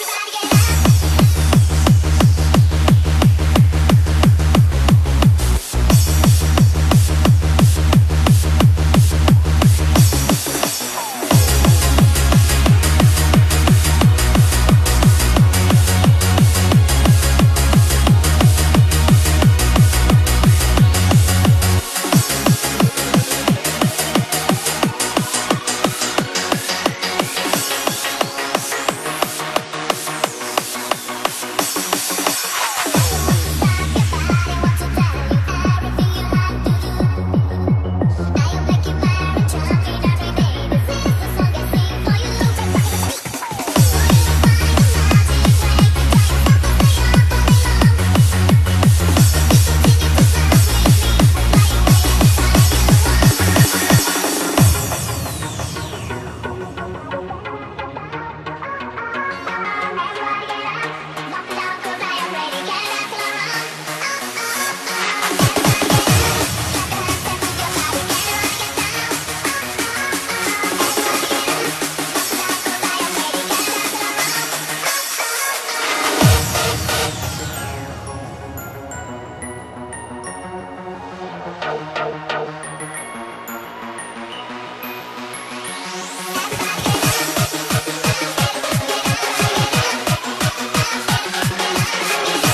everybody. Bye.